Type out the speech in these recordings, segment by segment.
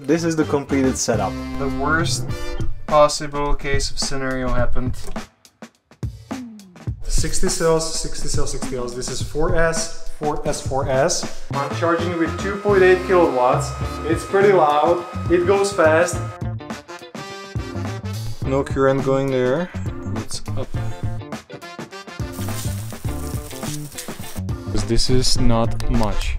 This is the completed setup. The worst possible case of scenario happened. 60 cells, 60 cells, 60 cells. This is 4S, 4S, 4S. I'm charging with 2.8 kilowatts. It's pretty loud. It goes fast. No current going there. It's up. This is not much.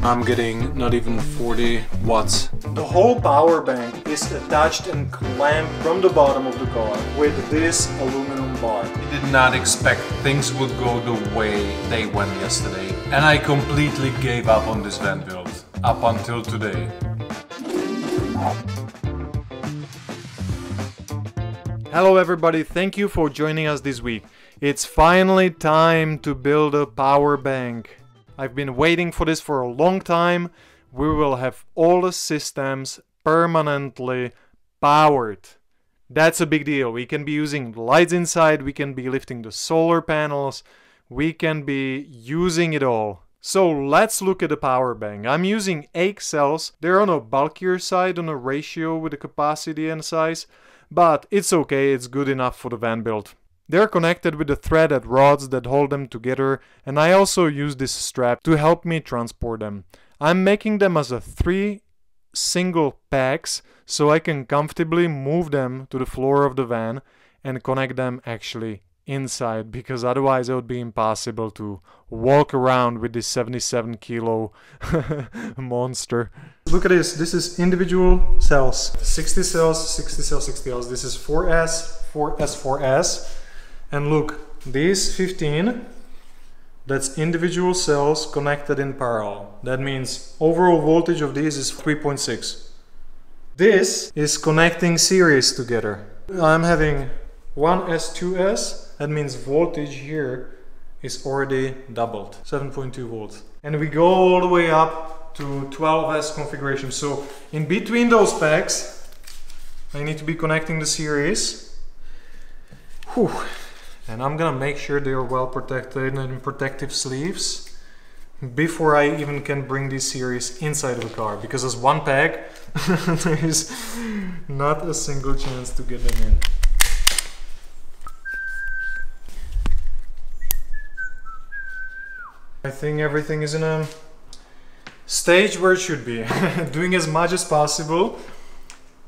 I'm getting not even 40 watts. The whole power bank is attached and clamped from the bottom of the car with this aluminum bar. I did not expect things would go the way they went yesterday. And I completely gave up on this van build up until today. Hello everybody, thank you for joining us this week. It's finally time to build a power bank. I've been waiting for this for a long time. We will have all the systems permanently powered. That's a big deal. We can be using the lights inside, we can be lifting the solar panels, we can be using it all. So let's look at the power bank. I'm using 8 cells. They're on a bulkier side on a ratio with the capacity and size, but it's okay, it's good enough for the van build. They're connected with the threaded rods that hold them together and I also use this strap to help me transport them. I'm making them as a three single packs so I can comfortably move them to the floor of the van and connect them actually inside because otherwise it would be impossible to walk around with this 77 kilo monster. Look at this, this is individual cells. 60 cells, 60 cells, 60 cells. This is 4S, 4S, 4S. And look, these 15, that's individual cells connected in parallel. That means overall voltage of these is 3.6. This is connecting series together. I'm having 1S2S, that means voltage here is already doubled, 7.2 volts. And we go all the way up to 12S configuration. So in between those packs, I need to be connecting the series. Whew and I'm gonna make sure they are well protected in protective sleeves before I even can bring this series inside of the car because as one pack there is not a single chance to get them in. I think everything is in a stage where it should be, doing as much as possible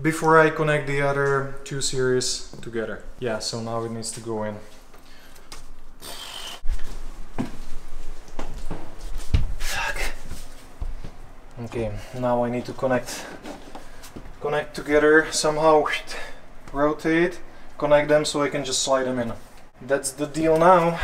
before I connect the other two series together. Yeah, so now it needs to go in. Okay, now I need to connect connect together somehow rotate connect them so I can just slide them in. That's the deal now.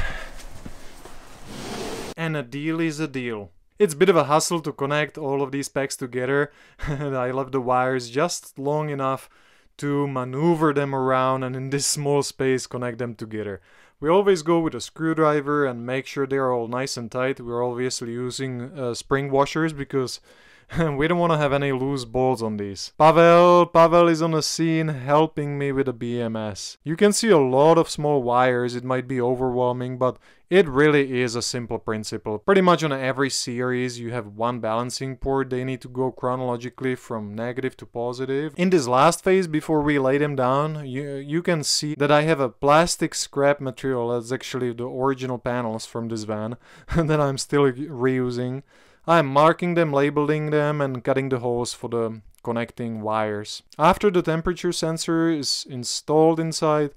And a deal is a deal. It's a bit of a hustle to connect all of these packs together. I left the wires just long enough to maneuver them around and in this small space connect them together we always go with a screwdriver and make sure they're all nice and tight. We're obviously using uh, spring washers because we don't want to have any loose bolts on these. Pavel, Pavel is on the scene helping me with the BMS. You can see a lot of small wires, it might be overwhelming, but it really is a simple principle. Pretty much on every series you have one balancing port, they need to go chronologically from negative to positive. In this last phase before we lay them down, you, you can see that I have a plastic scrap material, that's actually the original panels from this van, that I'm still reusing. I'm marking them, labeling them and cutting the holes for the connecting wires. After the temperature sensor is installed inside,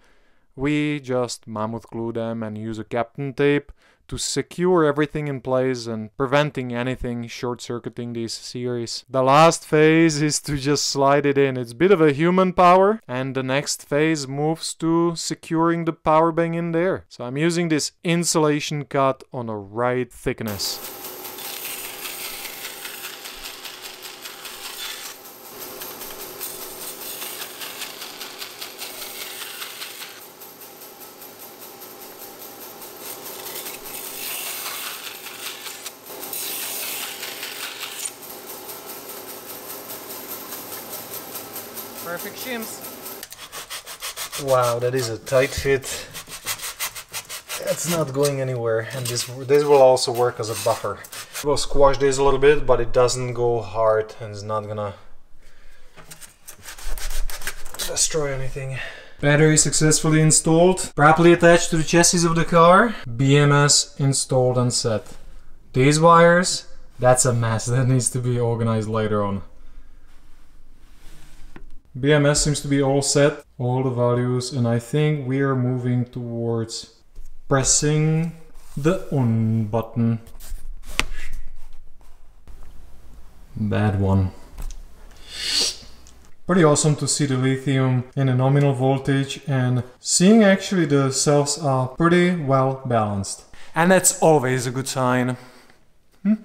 we just mammoth glue them and use a Kapton tape to secure everything in place and preventing anything short-circuiting these series. The last phase is to just slide it in. It's a bit of a human power and the next phase moves to securing the power bank in there. So I'm using this insulation cut on a right thickness. Perfect shims. Wow, that is a tight fit. It's not going anywhere, and this this will also work as a buffer. We'll squash this a little bit, but it doesn't go hard, and it's not gonna destroy anything. Battery successfully installed, properly attached to the chassis of the car. BMS installed and set. These wires, that's a mess that needs to be organized later on. BMS seems to be all set, all the values, and I think we are moving towards pressing the on button. Bad one. Pretty awesome to see the lithium in a nominal voltage and seeing actually the cells are pretty well balanced. And that's always a good sign. Hmm?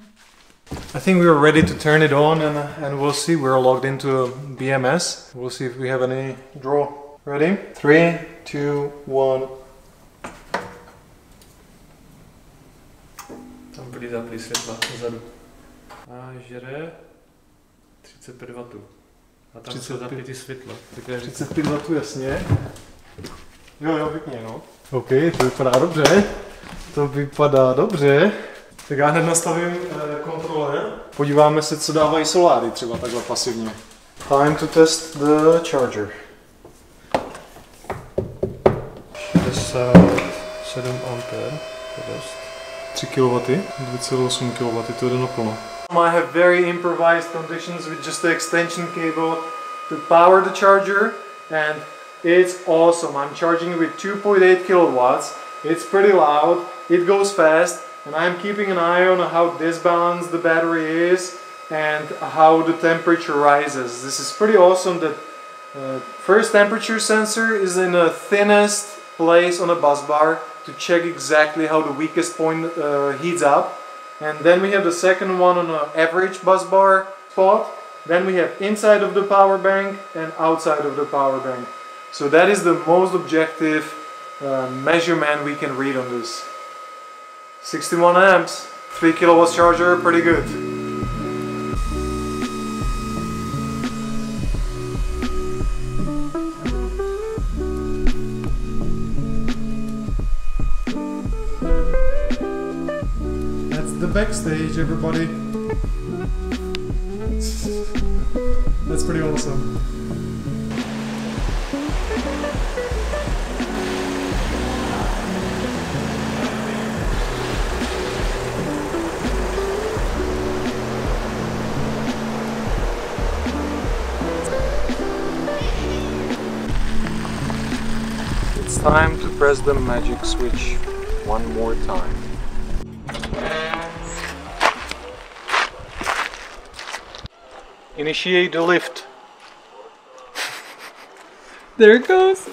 I think we are ready to turn it on and, and we'll see. We're logged into BMS. We'll see if we have any draw. Ready? Three, two, one. Tam byly zaply světla vzadu. A žere 35 W. A tam 35. jsou zaply ty světla. Takové 35 W, jasně. Jo, jo, pěkně, no. OK, to vypadá dobře. To vypadá dobře. Tak já hned nastavím eh, kontroler. Podíváme se, co dávají soláry třeba takhle pasivně. Time to test the charger. 67 ampere. To je dost. 3 kW, 2,8 kW, to jde naplno. I have very improvised conditions with just the extension cable to power the charger and it's awesome. I'm charging with 2.8 kilowatts. It's pretty loud, it goes fast and I'm keeping an eye on how disbalanced the battery is and how the temperature rises. This is pretty awesome that uh, first temperature sensor is in the thinnest place on the bus bar to check exactly how the weakest point uh, heats up. And then we have the second one on the average bus bar spot. Then we have inside of the power bank and outside of the power bank. So that is the most objective uh, measurement we can read on this. 61 amps, 3 kilowatts charger, pretty good. That's the backstage, everybody. That's pretty awesome. Time to press the magic switch one more time. Initiate the lift. There it goes.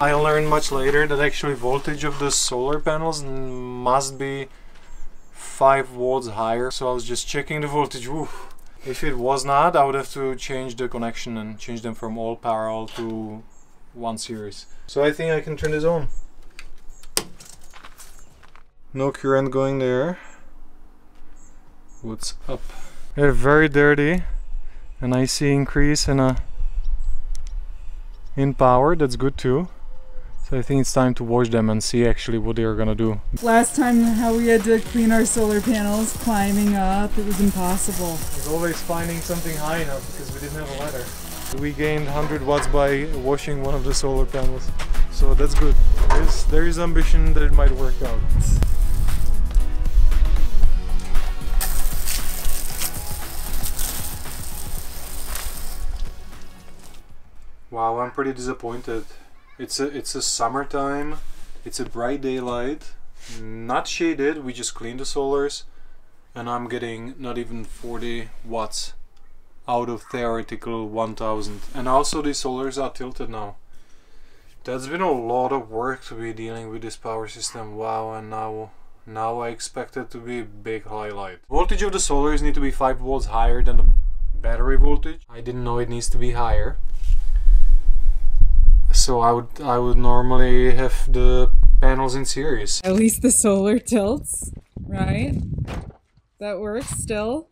I learned much later that actually voltage of the solar panels must be 5 volts higher. So I was just checking the voltage. Oof. If it was not, I would have to change the connection and change them from all parallel to one series. So I think I can turn this on. No current going there. What's up? They're very dirty. And I see increase in a in power. That's good too. So I think it's time to wash them and see actually what they are gonna do. Last time, how we had to clean our solar panels, climbing up, it was impossible. was always finding something high enough because we didn't have a ladder. We gained 100 watts by washing one of the solar panels. So that's good. There's, there is ambition that it might work out. Wow, I'm pretty disappointed. It's a it's a summertime. It's a bright daylight, not shaded. We just cleaned the solars, and I'm getting not even 40 watts out of theoretical 1000. And also these solars are tilted now. That's been a lot of work to be dealing with this power system. Wow, and now now I expect it to be a big highlight. Voltage of the solars need to be 5 volts higher than the battery voltage. I didn't know it needs to be higher so I would I would normally have the panels in series. At least the solar tilts, right? That works still.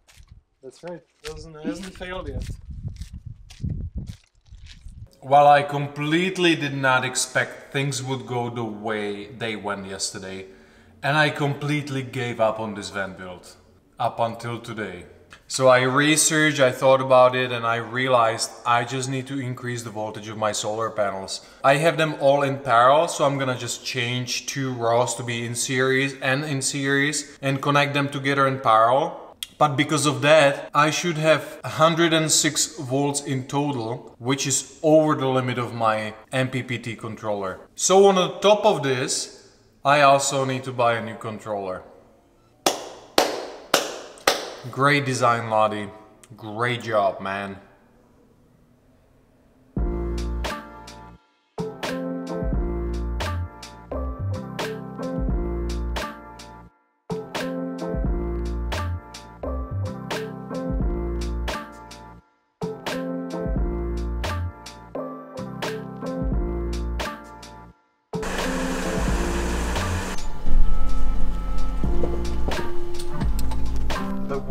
That's right. Doesn't hasn't failed yet. While I completely did not expect things would go the way they went yesterday, and I completely gave up on this van build. up until today. So I researched, I thought about it, and I realized I just need to increase the voltage of my solar panels. I have them all in parallel, so I'm gonna just change two rows to be in series and in series and connect them together in parallel. But because of that, I should have 106 volts in total, which is over the limit of my MPPT controller. So on the top of this, I also need to buy a new controller. Great design, Ladi. Great job, man.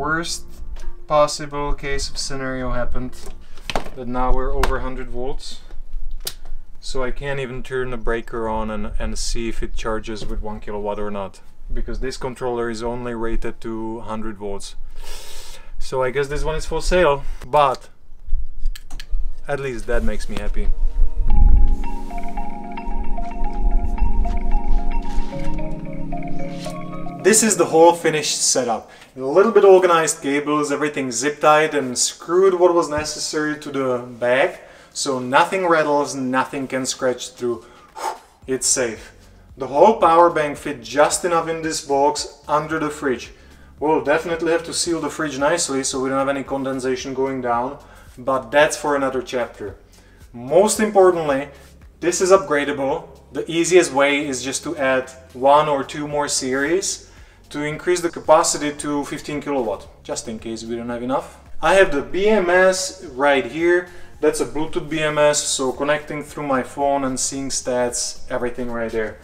Worst possible case of scenario happened that now we're over 100 volts. So I can't even turn the breaker on and, and see if it charges with 1 kilowatt or not because this controller is only rated to 100 volts. So I guess this one is for sale but at least that makes me happy This is the whole finished setup. A little bit organized cables, everything zip tied and screwed what was necessary to the bag. So nothing rattles, nothing can scratch through. It's safe. The whole power bank fit just enough in this box under the fridge. We'll definitely have to seal the fridge nicely so we don't have any condensation going down, but that's for another chapter. Most importantly, this is upgradable. The easiest way is just to add one or two more series to increase the capacity to 15 kilowatt, just in case we don't have enough. I have the BMS right here. That's a Bluetooth BMS, so connecting through my phone and seeing stats, everything right there.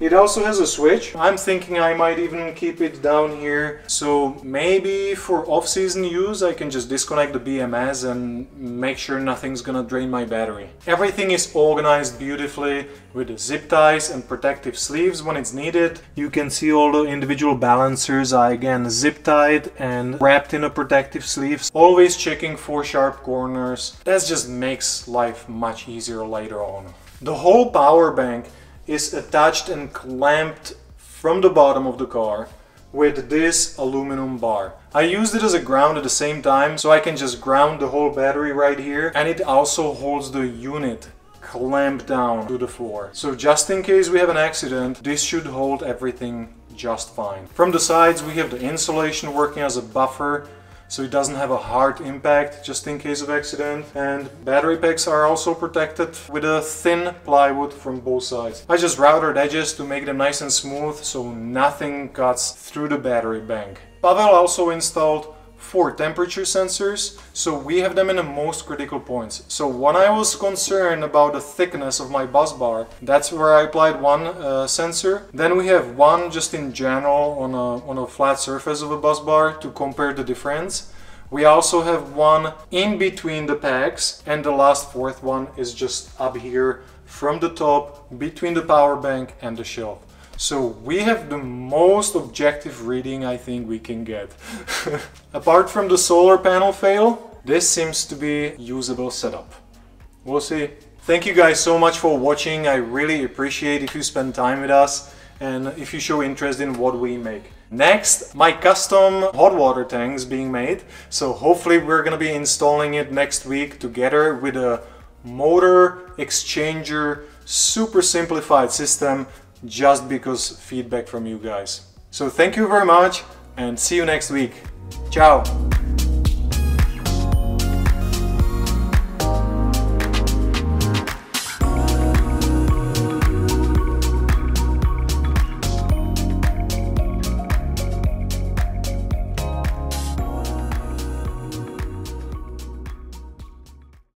It also has a switch. I'm thinking I might even keep it down here. So maybe for off-season use, I can just disconnect the BMS and make sure nothing's gonna drain my battery. Everything is organized beautifully with the zip ties and protective sleeves when it's needed. You can see all the individual balancers are again zip tied and wrapped in a protective sleeves. Always checking for sharp corners. That just makes life much easier later on. The whole power bank is attached and clamped from the bottom of the car with this aluminum bar. I used it as a ground at the same time so I can just ground the whole battery right here and it also holds the unit clamped down to the floor. So just in case we have an accident, this should hold everything just fine. From the sides we have the insulation working as a buffer so it doesn't have a hard impact just in case of accident and battery packs are also protected with a thin plywood from both sides. I just routed edges to make them nice and smooth so nothing cuts through the battery bank. Pavel also installed four temperature sensors so we have them in the most critical points. So when I was concerned about the thickness of my bus bar that's where I applied one uh, sensor. Then we have one just in general on a, on a flat surface of a bus bar to compare the difference. We also have one in between the packs and the last fourth one is just up here from the top between the power bank and the shelf so we have the most objective reading I think we can get. Apart from the solar panel fail, this seems to be usable setup. We'll see. Thank you guys so much for watching. I really appreciate if you spend time with us and if you show interest in what we make. Next, my custom hot water tanks being made. So hopefully we're gonna be installing it next week together with a motor exchanger super simplified system just because feedback from you guys. So thank you very much and see you next week. Ciao!